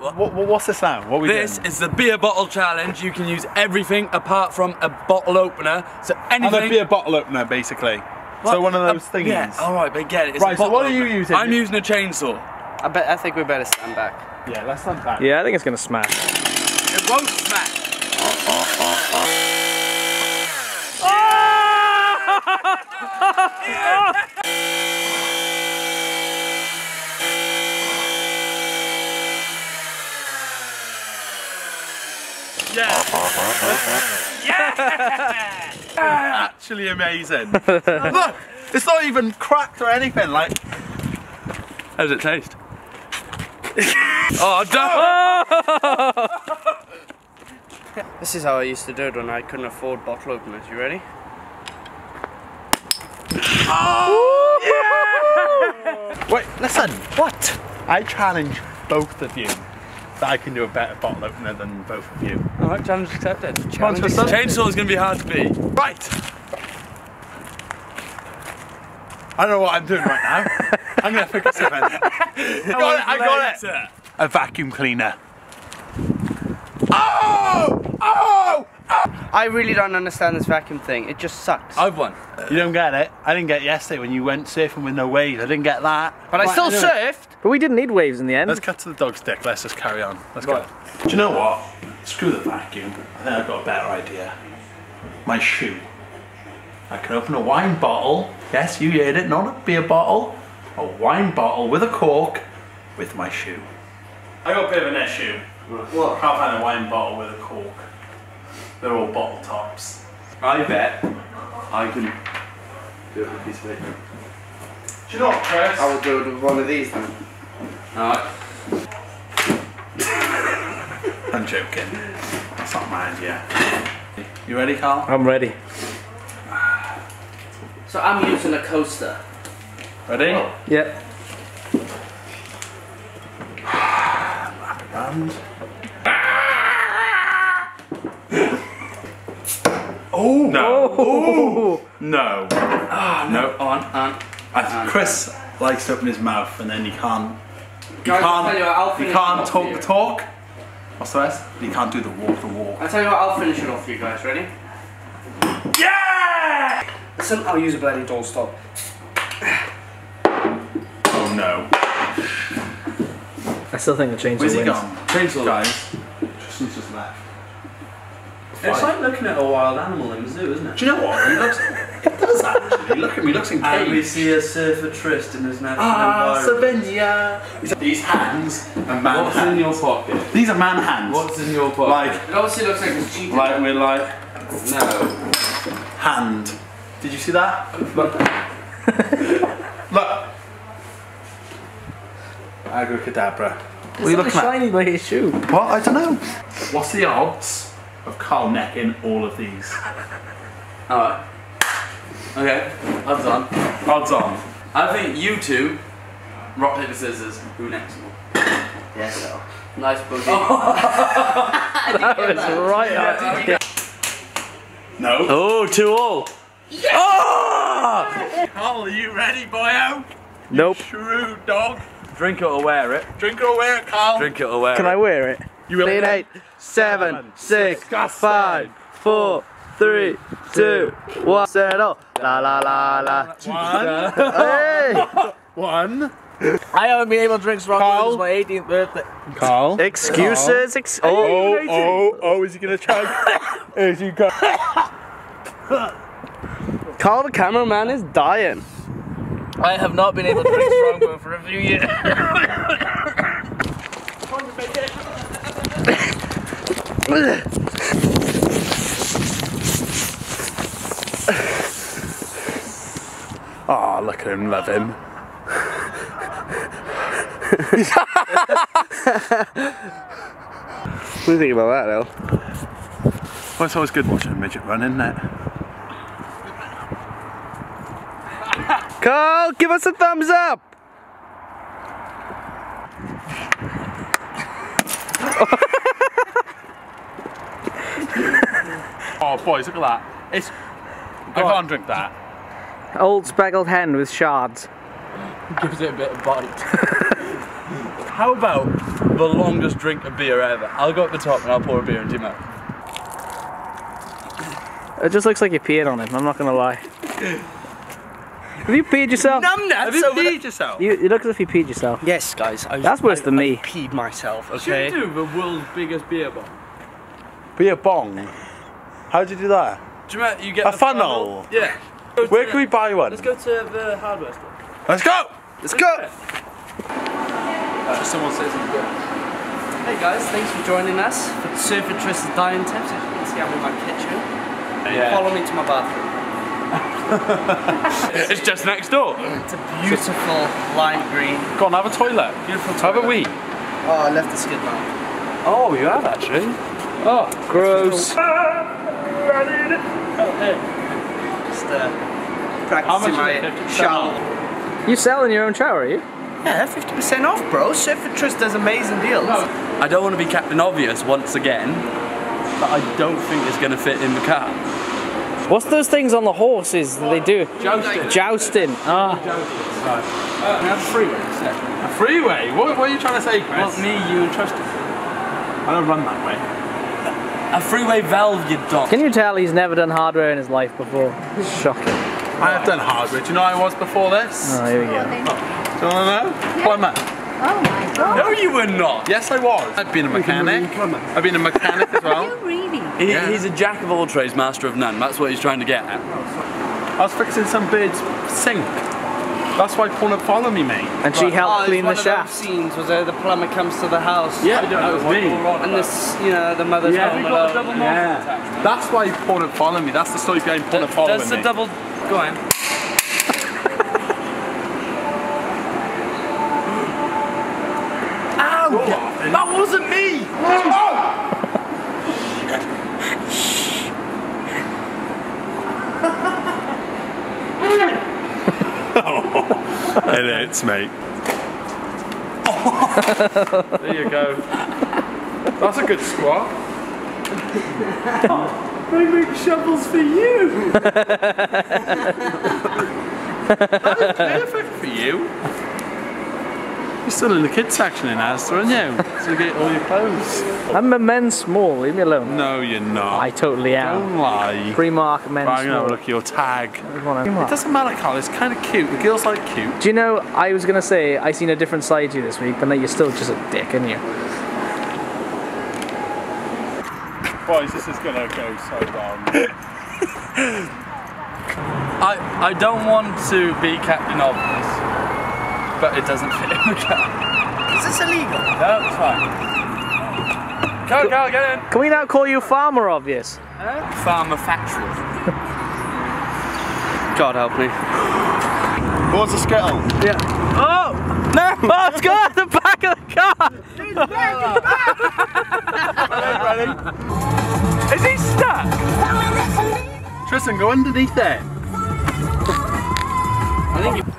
What, what, what's this now? What are we This doing? is the beer bottle challenge. You can use everything apart from a bottle opener. So I'm anything. a beer bottle opener, basically. So one of those things. Yeah, alright, but get it. It's a Right, so bottle what are you opener. using? I'm using a chainsaw. I bet. I think we better stand back. Yeah, let's unpack. Yeah, I think it's gonna smash. It won't smash. Actually amazing. Look, it's not even cracked or anything. Like, How does it taste? oh, don't. Oh! This is how I used to do it when I couldn't afford bottle openers. You ready? Oh, yeah! wait, listen. What? I challenge both of you that I can do a better bottle opener than both of you. Alright, challenge accepted. Come on, Tristan. Chainsaw is gonna be hard to beat. Right. I don't know what I'm doing right now. I'm gonna figure something. I got it. I got it. A vacuum cleaner. Oh! Oh! I really don't understand this vacuum thing. It just sucks. I've won. You don't get it. I didn't get it yesterday when you went surfing with no waves. I didn't get that. but I still anyway. surfed. But we didn't need waves in the end. Let's cut to the dog's stick. Let's just carry on. Let's Right. go. Do you know what? Screw the vacuum. I think I've got a better idea. My shoe. I can open a wine bottle. Yes, you heard it. Not a beer bottle. A wine bottle with a cork with my shoe. I got a bit of an issue. What? Can't find a wine bottle with a cork. They're all bottle tops. I bet I can do it with a piece of paper. Do you know what, Chris? I will do it with one of these then. Alright. I'm joking. That's not mine, yeah. You ready, Carl? I'm ready. So I'm using a coaster. Ready? Yep. And. Oh no! Oh. No! no! On, on. I, Chris likes to open his mouth and then he can't. You Guys, I'll tell can't. you what, I'll You can't talk for the you. talk. What's the rest? You can't do the walk the walk. I'll tell you what, I'll finish it off for you guys. Ready? Yeah! Listen, I'll use a bloody door stop. Oh no! I still think the chainsaw Where's he wins. gone? Chainsaw. Guys, Tristan's just left. It's like looking at a wild animal in the zoo, isn't it? Do you know what? He looks. It does actually. Look at me. He looks And we see a surfer Trist in his natural Ah, environment. Slovenia. These hands are man What's hands. in your pocket? These are man hands. What's in your pocket? Like, It obviously looks like it's cheated. like we're like no. hand. Did you see that? Look. Look. Agracadabra. What are you looking at? shiny by his shoe. What? I don't know. What's the odds of Carl necking all of these? Alright. Okay, odds on. Odds on. I think you two, rock, paper, scissors, who next? Yes, so. Nice boogie. That was right up. No. Oh, two all. Ah! Carl, are you ready, boyo? Nope. Shrewd dog. Drink it or wear it. Drink it or wear it, Carl. Drink it or wear Can it. Can I wear it? You will. Eight, eight, seven, six, five, four, three, two, one. Settle. La la la la. One. Hey! One. I haven't been able to drink strong Carl. since my 18th birthday. Carl. Excuses. Ex- Oh, oh, oh, oh, is he gonna chug? is he go? Carl, the cameraman, is dying. I have not been able to drink strongbow for a few years. Oh, look at him, love him. What do you think about that, El? Well, it's always good watching a midget run, isn't it? Carl, give us a thumbs up! Oh, boys, look at that. It's. I can't drink that. Old speckled hen with shards. Gives it a bit of bite. How about the longest drink of beer ever. I'll go up the top and I'll pour a beer into your mouth. It just looks like you peed on him, I'm not gonna lie. Have you peed yourself? Numbnuts Have you over peed yourself? You, it looks as if you peed yourself. Yes, guys. I, That's worse I- than I me. peed myself. Should Okay. we do the world's biggest beer bong? Be a bong. How'd you do that? Do you remember you get A the funnel? Yeah. Go Where to can we buy one? Let's go to the hardware store. Let's go! Let's go. Uh, someone says it's. Hey guys, thanks for joining us for Surfer Trist's Dining Tips. As you can see, I'm in my kitchen. Yeah. Follow me to my bathroom. It's just next door. It's a beautiful lime green. Go on, have a toilet. Beautiful toilet. Have a wee. Oh, I left the skid mark. Oh, you have actually. Oh, Gross. Just uh, How practicing much my is it? 50% shower. You selling your own shower, are you? Yeah, 50% off, bro. Surfer Trist does amazing deals. I don't want to be Captain Obvious once again, but I don't think it's going to fit in the car. What's those things on the horses that they do? Jousting. Jousting. Ah. We have a freeway. A freeway? What, what are you trying to say, Chris? Well, me, you, and Tristan. I don't run that way. A freeway valve, you dog. Can you tell he's never done hardware in his life before? Shocking. I have done hardware. Do you know I was before this? Oh, here we go. Do you want to know? Plumber. Oh my god. No, you were not. Yes, I was. I've been a mechanic. I've been a mechanic as You well. really? He, Yeah. He's a jack of all trades, master of none. That's what he's trying to get at. I was fixing some bird's sink. That's why Paul would follow me, mate. And she Oh, helped it's clean one the of those shaft. scenes was there the plumber comes to the house. Yeah, that was me. And this, you know, the mother's Yeah. home Have you got alone. Yeah. That's why Paul would follow me. That's the story behind Paul would following Does the me. double... Go on. Ow! That wasn't me! Oh! It hits, mate. there you go. That's a good squat. they make shovels for you. that is perfect for you. You're still in the kids section in Asda, aren't you? So you get all your clothes. I'm a men's small, leave me alone. No, you're not. I totally am. Don't lie. Primark men's I'm gonna small. look at your tag. It doesn't matter, Carl. It's kind of cute. The girls like cute. Do you know, I was gonna say, I seen a different side to you this week, but now you're still just a dick, aren't you? Boys, this is gonna go so wrong. I, I don't want to be Captain Obvious, but it doesn't fit in the car. Is this illegal? No, it's fine. Go, go, get in. Can we now call you Farmer Obvious? Farmer factory. God help me. What's the skittle? Yeah. Oh! No! Oh, it's gone out the back of the car! Is he stuck? Tristan, go underneath there.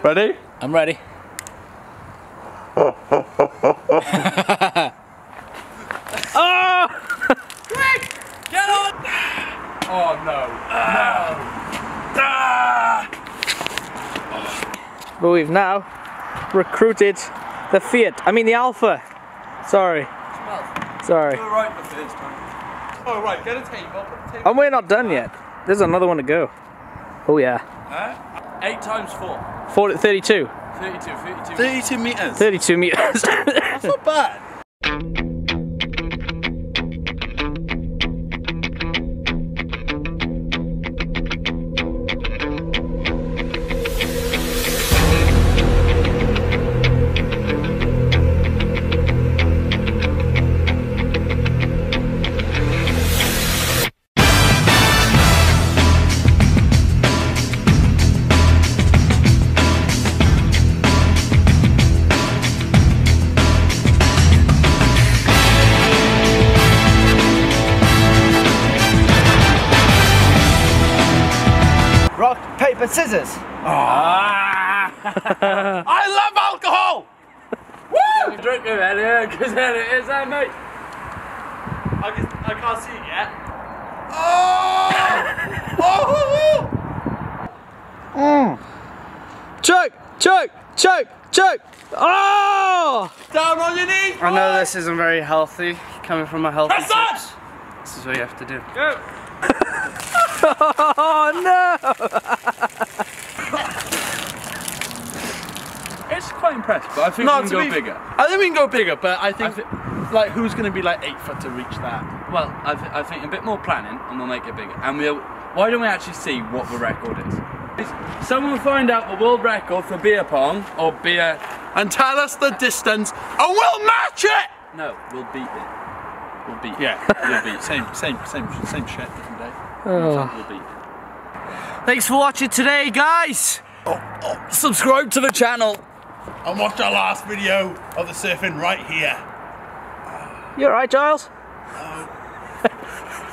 Ready? I'm ready. Oh! Quick! Get on! Oh no. But we've now recruited the Fiat. I mean the Alpha. Sorry. Sorry. You're right the first time. Oh, right, get a table. Put a table. And we're not done yet. There's another one to go. Oh yeah. Huh? Eight times four. 40, 32. 32, 32. 32 meters. 32 meters. That's not bad. Paper, scissors. Ah. I love alcohol! Woo! Drink it, Elliot, because then it is that, mate. I, can, I can't see it yet. Oh! oh! Mm. choke! Choke! choke, choke. Oh! Down on your knees. I know this isn't very healthy, coming from a healthy Press on! This is what you have to do. Oh no! It's quite impressive, but I think No, we can go be- bigger. I think we can go bigger, but I think, I thi- like, who's going to be like eight foot to reach that? Well, I, th- I think a bit more planning and we'll make it bigger. And we'll. Why don't we actually see what the record is? Someone find out the world record for beer bong or beer. And tell us the distance, and we'll match it. No, we'll beat it. We'll beat it. Yeah, we'll be same, same, same, same shit, different day. Oh. Thanks for watching today, guys. Oh, oh, subscribe to the channel. And watch our last video of the surfing right here. You alright, Giles? No.